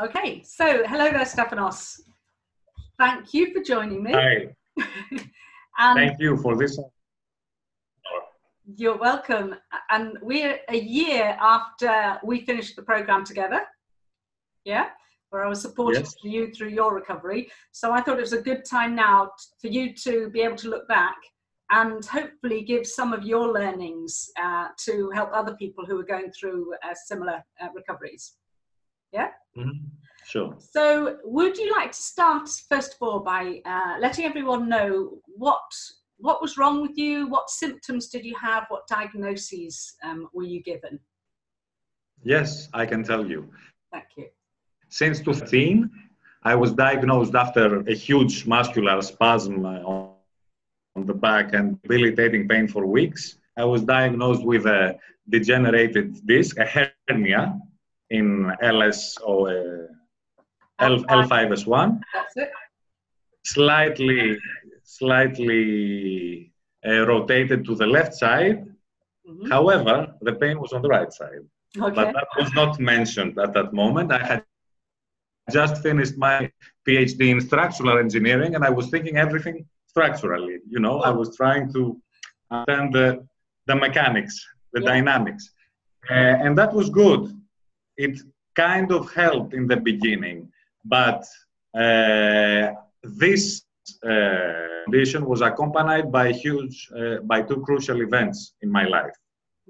Okay, so hello there, Stefanos. Thank you for joining me. Hi. and Thank you for this. you're welcome. And we're a year after we finished the program together. Yeah, where I was supporting Yes. you through your recovery. So I thought it was a good time now for you to be able to look back and hopefully give some of your learnings uh, to help other people who are going through uh, similar uh, recoveries. Mhm. Sure. So, would you like to start first of all by uh, letting everyone know what what was wrong with you? What symptoms did you have? What diagnoses um, were you given? Yes, I can tell you. Thank you. Since 2013, I was diagnosed after a huge muscular spasm uh, on on the back and debilitating pain for weeks. I was diagnosed with a degenerated disc, a hernia in LS or uh, L, L5S1. That's it. slightly slightly uh, rotated to the left side. Mhm. However, the pain was on the right side, Okay. but that was not mentioned at that moment. I had just finished my PhD in structural engineering, and I was thinking everything structurally. You know, I was trying to understand the the mechanics, the Yeah. dynamics, uh, and that was good. It kind of helped in the beginning, but uh, this uh, condition was accompanied by huge, uh, by two crucial events in my life.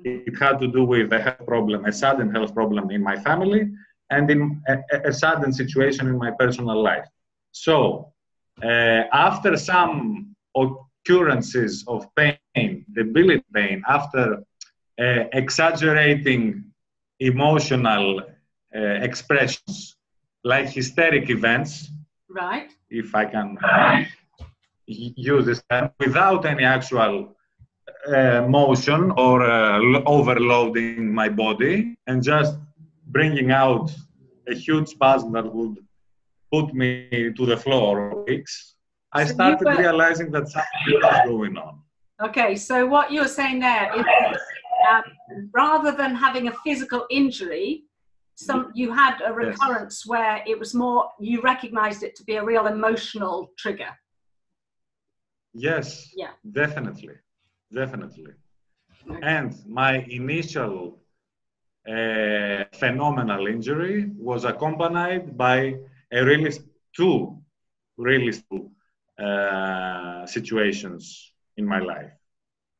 It had to do with a health problem, a sudden health problem in my family, and in a, a- sudden situation in my personal life. So, uh, after some occurrences of pain, debility pain, after uh, exaggerating emotional uh, expressions like hysteric events, Right. if I can uh, use this term, without any actual uh, motion or uh, lo- overloading my body and just bringing out a huge spasm that would put me to the floor weeks. I So started were- realizing that something was going on. Okay. So what you're saying there is, um, rather than having a physical injury, some you had a recurrence where it was more. You recognised it to be a real emotional trigger. Yes, Yeah. definitely, definitely. And my initial uh, phenomenal injury was accompanied by a really two really two uh, situations in my life.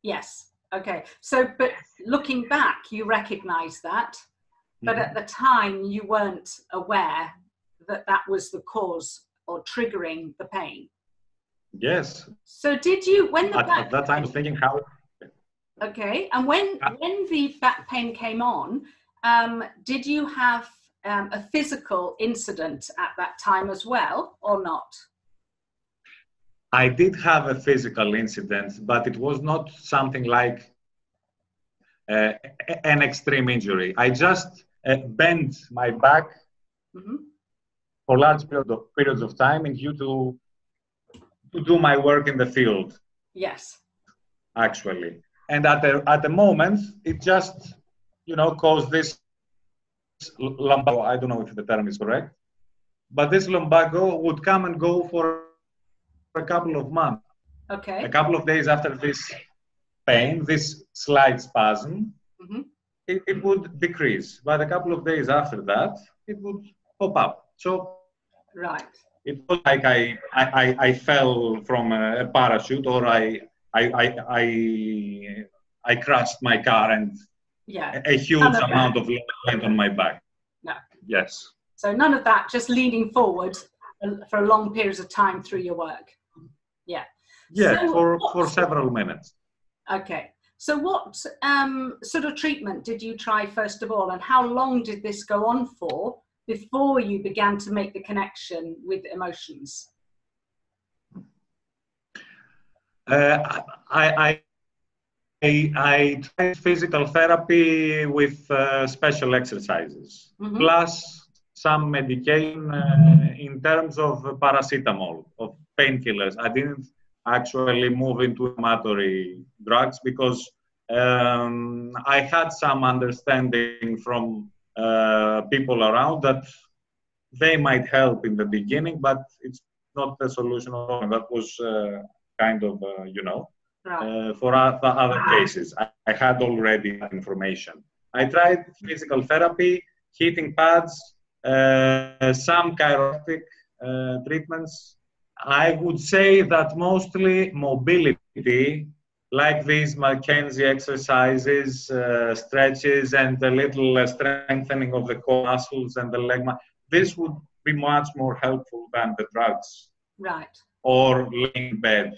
Yes. Okay. So, but looking back, you recognise that, but Mhm. at the time, you weren't aware that that was the cause or triggering the pain. Yes, So, did you when the at, back at that time I was thinking how okay, and when Uh, when the back pain came on, um, did you have um, a physical incident at that time as well, or not? I did have a physical incident, but it was not something like uh, an extreme injury. I just uh, bent my back hmm for large period of, periods of time and due to to do my work in the field Yes. actually and at the at the moment it just you know caused this lumbago i don't know if the term is correct but this lumbago would come and go for a couple of months Okay. a couple of days after this pain this slight spasm hmm it, it would decrease but a couple of days after that it would pop up so Right. it was like I, I, I, I fell from a, a parachute or I, I, I, I, I crashed my car and Yeah. a, a huge None amount of blood went on my back. No. Yes. So none of that, just leaning forward for long periods of time through your work. Yeah. Yeah, So for, what- for several minutes. Okay. So what um, sort of treatment did you try first of all, and how long did this go on for before you began to make the connection with emotions? Uh, I, I, I, I tried physical therapy with uh, special exercises, Mhm. plus some medication uh, in terms of paracetamol, of painkillers. I didn't actually move into inflammatory drugs because um, I had some understanding from uh, people around that they might help in the beginning, but it's not the solution. That was uh, kind of, uh, you know. Uh, for other cases. I, I, had already information. I tried physical therapy, heating pads, uh, some chiropractic uh, treatments. I would say that mostly mobility like these McKenzie exercises, uh, stretches, and a little uh, strengthening of the core muscles and the leg. This would be much more helpful than the drugs. Right. Or laying in bed,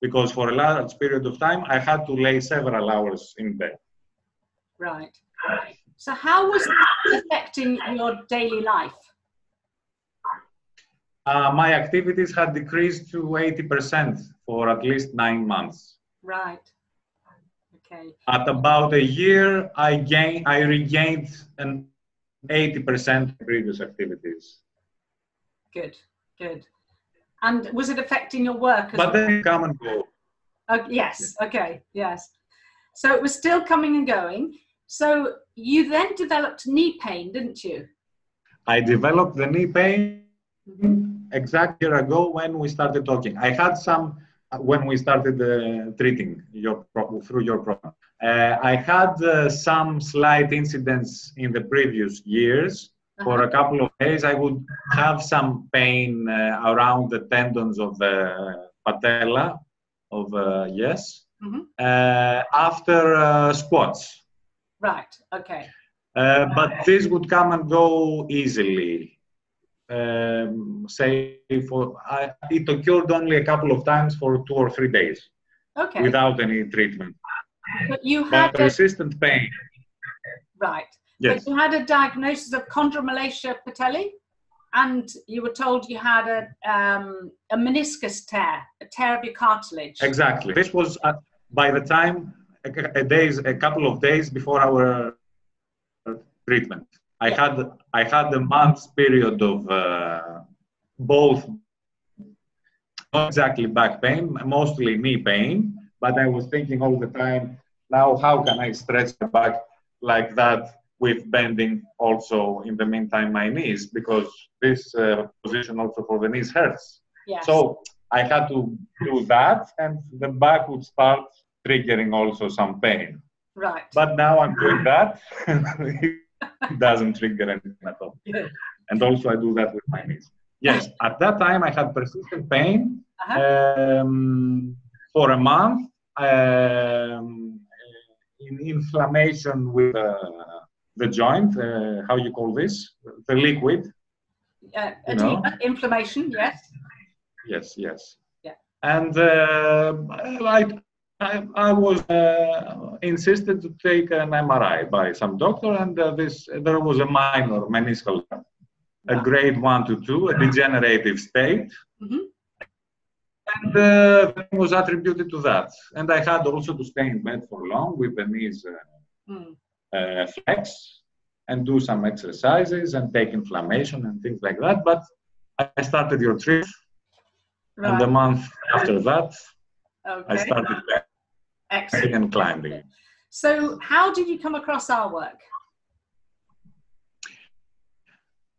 because for a large period of time I had to lay several hours in bed. Right. So how was that affecting your daily life? Uh, my activities had decreased to 80% for at least nine months. Right. Okay. At about a year, I gain, I regained an 80% of previous activities. Good, good. And was it affecting your work? but well? then come and go. Uh, yes. Okay. Yes. So it was still coming and going. So you then developed knee pain, didn't you? I developed the knee pain mm-hmm. exactly a year ago when we started talking. I had some when we started uh, treating your through your program. Uh, I had uh, some slight incidents in the previous years. Uh-huh. For a couple of days, I would have some pain uh, around the tendons of the patella, of uh, yes, mm-hmm. Uh, after squats. Right. Okay. but this would come and go easily um, say for I, it occurred only a couple of times for two or three days okay. without any treatment. But you had but a, persistent pain. Right. Yes. but you had a diagnosis of chondromalacia patellae and you were told you had a, um, a meniscus tear a tear of your cartilage. Exactly. This was uh, by the time a, a days a couple of days before our treatment I had I had a month's period of uh, both not exactly back pain, mostly knee pain, but I was thinking all the time, now how can I stretch the back like that with bending also in the meantime my knees because this uh, position also for the knees hurts. Yes. So I had to do that and the back would start triggering also some pain. Right. But now I'm doing that. doesn't trigger anything at all. And also I do that with my knees. Yes, at that time I had persistent pain uh-huh. um, for a month, um, in inflammation with uh, the joint. Uh, how you call this? The liquid. Uh, inflammation. Yes. Yes. Yes. Yeah. And uh, I, I, I was uh, insisted to take an MRI by some doctor, and uh, this there was a minor meniscal, a grade one to two, a degenerative state, mm-hmm. and uh, was attributed to that. And I had also to stay in bed for long with the knees uh, mm. flex and do some exercises and take inflammation and things like that. But I started your trip, right. and the month after that, okay. I started. Excellent. And climbing. So, how did you come across our work?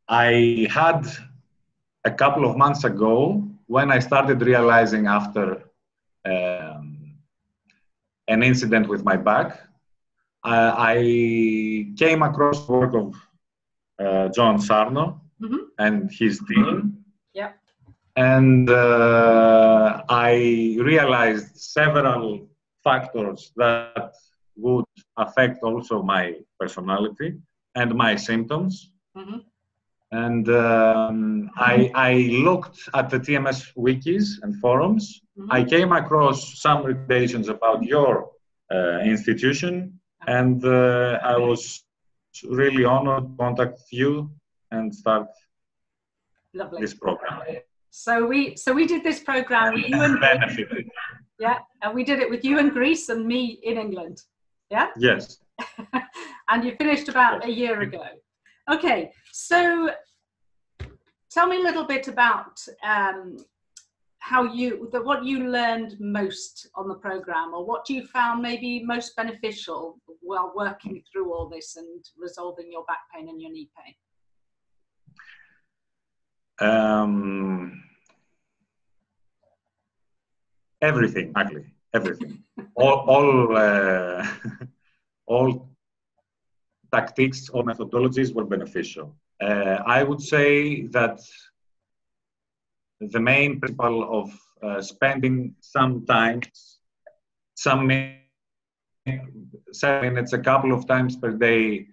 I had a couple of months ago when I started realizing after um, an incident with my back, uh, I came across the work of uh, John Sarno mm-hmm. and his team. Yeah. And uh, I realized several factors that would affect also my personality and my symptoms. Mm-hmm. And um, I, I, looked at the TMS wikis and forums. Mm-hmm. I came across some recommendations about your uh, institution, and uh, I was really honored to contact you and start Lovely. this program. So we so we did this program. And benefited. Yeah, and we did it with you in Greece and me in England. Yeah? Yes. and you finished about a year ago. Okay, so tell me a little bit about um, how you, the, what you learned most on the program, or what you found maybe most beneficial while working through all this and resolving your back pain and your knee pain. Um, everything, actually, everything. all, all, uh, all tactics or methodologies were beneficial. Uh, I would say that the main principle of uh, spending some time, some seven minutes, a couple of times per day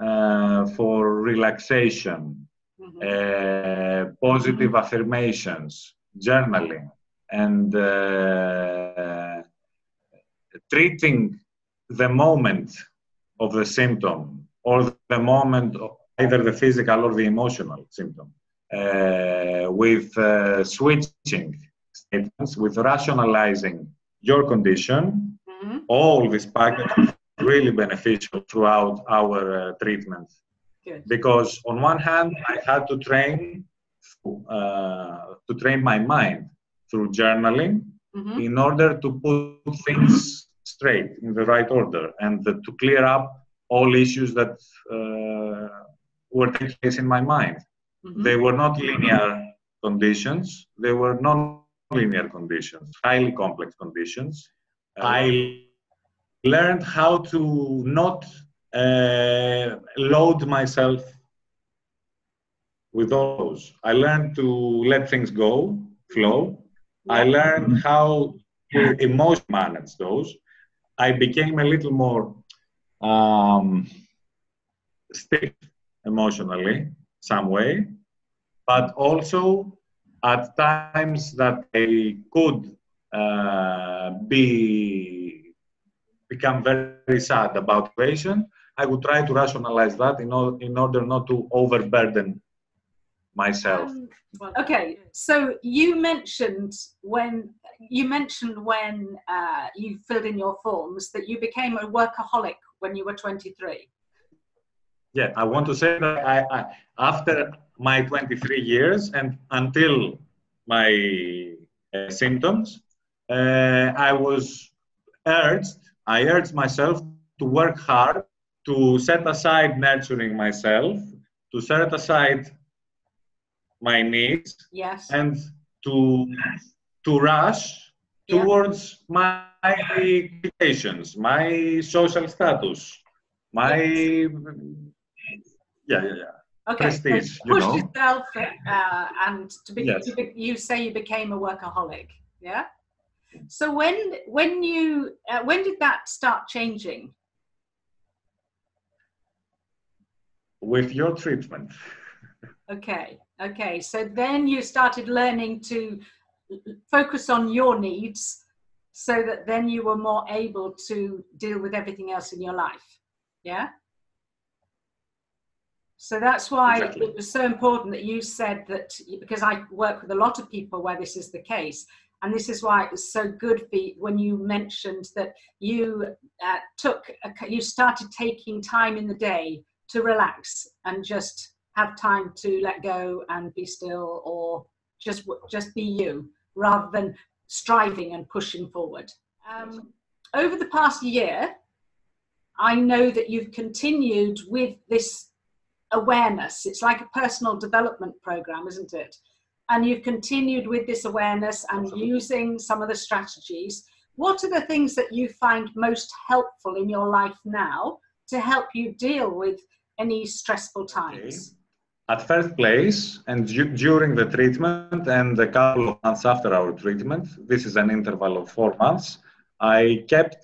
uh, for relaxation, mm-hmm. uh, positive mm-hmm. affirmations, journaling, and uh, treating the moment of the symptom or the moment of either the physical or the emotional symptom uh, with uh, switching statements, with rationalizing your condition. Mm-hmm. All this package is really beneficial throughout our uh, treatment. Good. Because on one hand, I had to train uh, to train my mind through journaling mm-hmm. in order to put things straight in the right order and to clear up all issues that uh, were taking place in my mind. Mm-hmm. They were not linear conditions, they were non-linear conditions, highly complex conditions. I learned how to not uh, load myself with those. I learned to let things go, flow. I learned how to emotion manage those. I became a little more um, stiff emotionally, some way but also at times that I could uh, be become very sad about situation, I would try to rationalize that in, o- in order not to overburden myself. Um, okay, so you mentioned when you mentioned when uh, you filled in your forms that you became a workaholic when you were 23. Yeah, I want to say that I, I after my 23 years and until my uh, symptoms, uh, I was urged, I urged myself to work hard, to set aside nurturing myself, to set aside my needs, yes. and to, to rush yeah. towards my expectations, my social status, my yes. yeah, yeah, yeah okay, prestige. You push know? yourself, uh, and to be, yes. to be, you say you became a workaholic. Yeah. So when when you uh, when did that start changing? With your treatment. Okay. Okay. So then you started learning to focus on your needs, so that then you were more able to deal with everything else in your life. Yeah. So that's why exactly. it was so important that you said that because I work with a lot of people where this is the case. And this is why it was so good for you when you mentioned that you uh, took, a, you started taking time in the day to relax and just have time to let go and be still or just just be you rather than striving and pushing forward. Um, over the past year, I know that you've continued with this awareness. It's like a personal development program, isn't it? And you've continued with this awareness and using some of the strategies. What are the things that you find most helpful in your life now to help you deal with any stressful times? At first place, and du- during the treatment, and a couple of months after our treatment, this is an interval of four months, I kept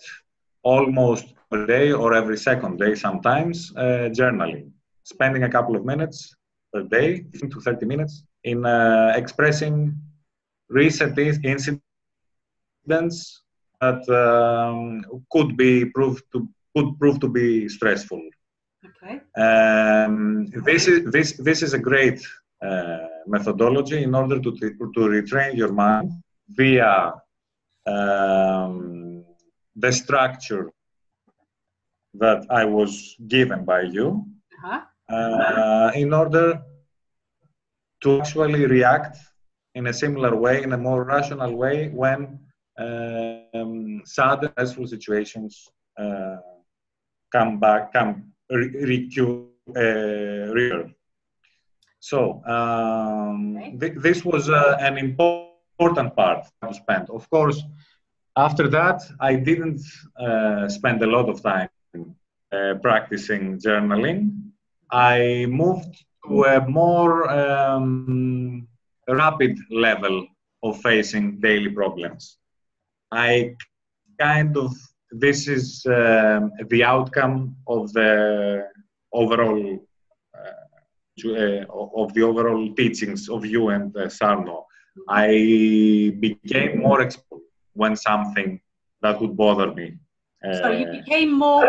almost a day or every second day sometimes uh, journaling spending a couple of minutes per day, 15 to 30 minutes, in uh, expressing recent incidents that um, could be proved to could prove to be stressful. Okay. Um, this is this this is a great uh, methodology in order to to retrain your mind via um, the structure that I was given by you. Uh-huh uh, in order to actually react in a similar way, in a more rational way, when um, sad, stressful situations uh, come back, come recur. Uh, So um, okay. th- this was uh, an important part to spend. Of course, after that, I didn't uh, spend a lot of time uh, practicing journaling. I moved to a more um, rapid level of facing daily problems. I kind of this is uh, the outcome of the overall uh, uh, of the overall teachings of you and uh, Sarno. I became more exposed when something that would bother me. so you uh, became more.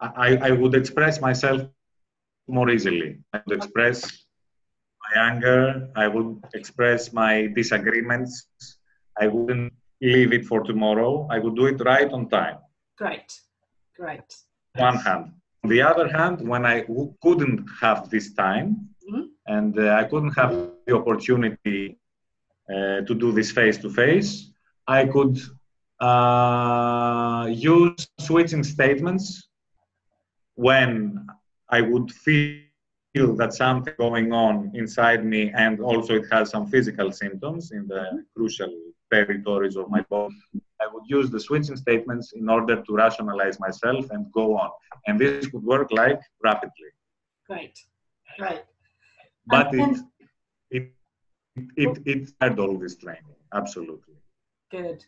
I, I would express myself more easily. I would express my anger. I would express my disagreements. I wouldn't leave it for tomorrow. I would do it right on time. Great, great. One hand. On the other hand, when I w- couldn't have this time mm-hmm. and uh, I couldn't have the opportunity uh, to do this face to face, I could uh, use switching statements when I would feel that something going on inside me and also it has some physical symptoms in the mm-hmm. crucial territories of my body i would use the switching statements in order to rationalize myself and go on and this would work like rapidly right right but it, it it it had all this training absolutely good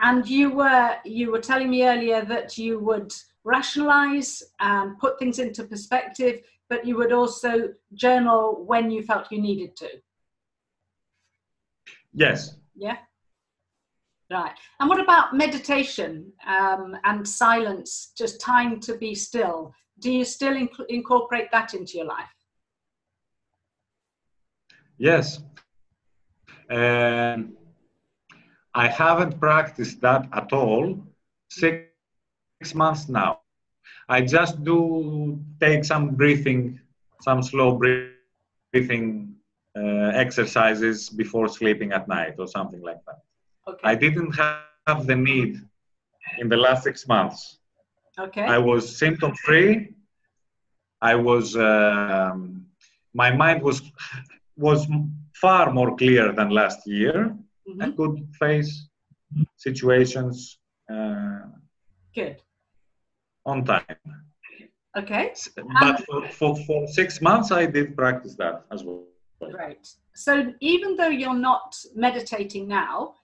and you were you were telling me earlier that you would rationalize and put things into perspective but you would also journal when you felt you needed to. Yes. Yeah. Right. And what about meditation um, and silence, just time to be still? Do you still inc- incorporate that into your life? Yes. Um, I haven't practiced that at all six months now. I just do take some breathing, some slow breathing uh, exercises before sleeping at night or something like that. Okay. I didn't have the need in the last six months. Okay. I was symptom free. I was um, my mind was was far more clear than last year. Mm-hmm. I could face situations. Uh, Good on time. Okay. But for, for, for six months, I did practice that as well. Right. So even though you're not meditating now,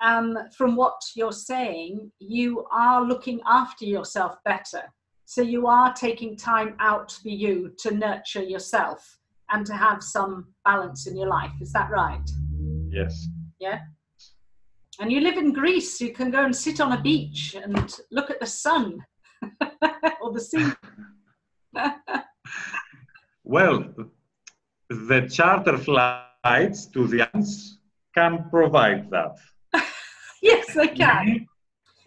um, from what you're saying, you are looking after yourself better. So you are taking time out for you to nurture yourself and to have some balance in your life. Is that right? Yes. Yeah. And you live in Greece, you can go and sit on a beach and look at the sun or the sea? well, the charter flights to the islands can provide that. yes, they can.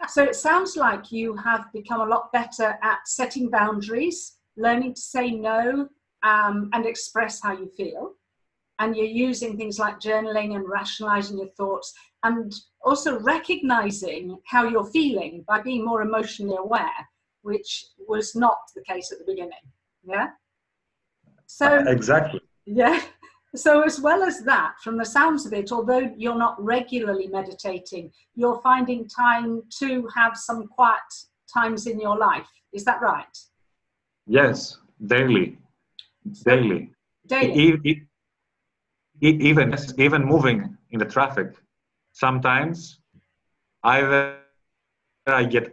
So it sounds like you have become a lot better at setting boundaries, learning to say no, um, and express how you feel. And you're using things like journaling and rationalizing your thoughts, and also recognizing how you're feeling by being more emotionally aware which was not the case at the beginning. Yeah. So uh, exactly. Yeah. So as well as that, from the sounds of it, although you're not regularly meditating, you're finding time to have some quiet times in your life. Is that right? Yes, daily, daily. Daily. even even moving in the traffic, sometimes either I get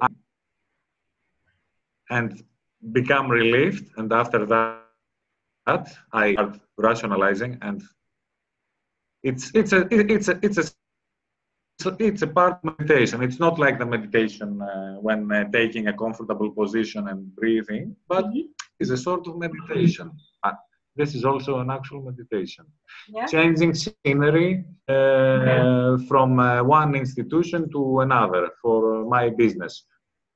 and become relieved. And after that, I start rationalizing, and it's it's a it's a it's a it's a part of meditation. It's not like the meditation uh, when uh, taking a comfortable position and breathing, but mm-hmm. it's a sort of meditation. Uh, this is also an actual meditation. Yeah. Changing scenery uh, yeah. from uh, one institution to another for my business.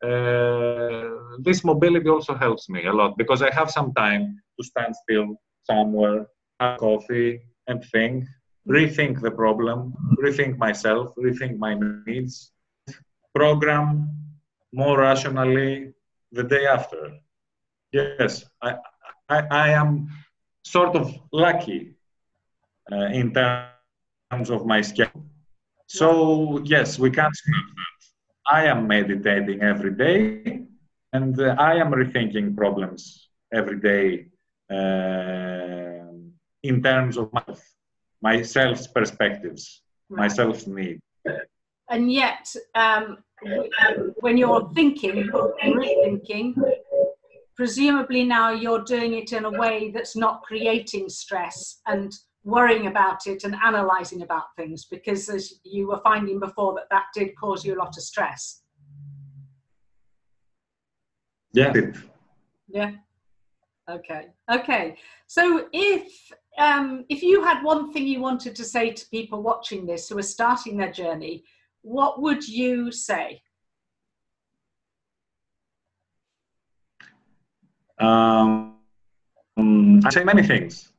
Uh, this mobility also helps me a lot because I have some time to stand still somewhere, have coffee, and think, rethink the problem, rethink myself, rethink my needs, program more rationally the day after. yes, I, I, I am sort of lucky uh, in terms of my schedule. So yes, we can't scrap that. I am meditating every day, and uh, I am rethinking problems every day in terms of my, my self perspectives, right. my self need. And yet, um, when you're thinking, rethinking, presumably now you're doing it in a way that's not creating stress and worrying about it and analyzing about things because as you were finding before that that did cause you a lot of stress yeah yeah okay okay so if um, if you had one thing you wanted to say to people watching this who are starting their journey what would you say um, i say many things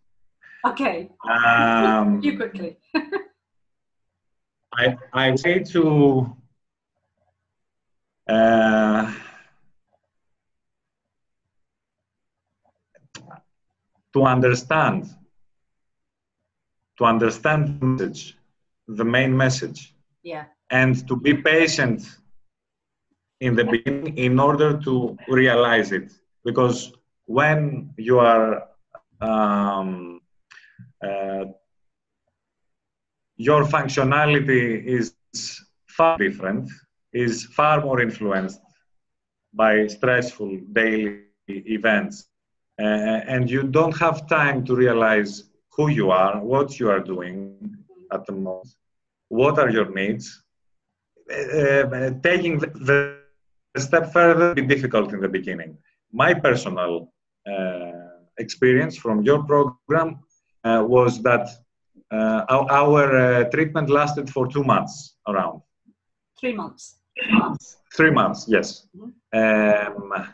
Okay. Um, you quickly. I I say to uh, to understand to understand the message, the main message. Yeah. And to be patient in the beginning in order to realize it, because when you are um, uh, your functionality is far different, is far more influenced by stressful daily events. Uh, and you don't have time to realize who you are, what you are doing at the moment, what are your needs. Uh, taking the, the step further be difficult in the beginning. My personal uh, experience from your program uh, was that uh, our, our uh, treatment lasted for two months around. Three months. Three months, yes. Mm-hmm. Um,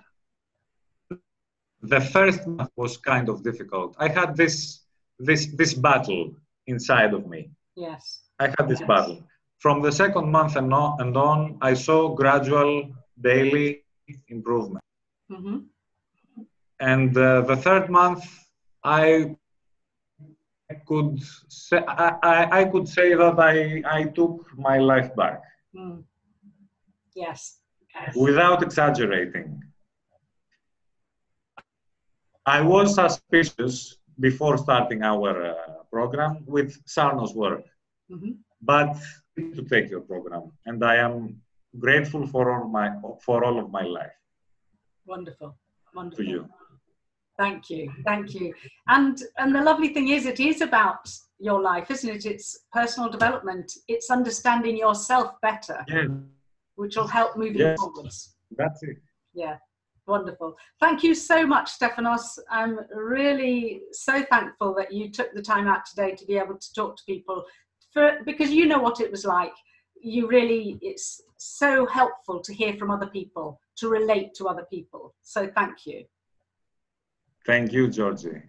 the first month was kind of difficult. I had this this this battle inside of me. Yes. I had this yes. battle. From the second month and on, and on, I saw gradual daily improvement. Mm-hmm. And uh, the third month, I could say, I, I could say that I, I took my life back. Mm. Yes. yes. Without exaggerating. I was suspicious before starting our uh, program with Sarno's work, mm-hmm. but to take your program, and I am grateful for all my for all of my life. Wonderful, wonderful. To you. Thank you, thank you. And and the lovely thing is, it is about your life, isn't it? It's personal development. It's understanding yourself better, yes. which will help moving yes. forwards. That's it. Yeah, wonderful. Thank you so much, Stefanos. I'm really so thankful that you took the time out today to be able to talk to people, for because you know what it was like. You really, it's so helpful to hear from other people, to relate to other people. So thank you. Thank you, Georgie.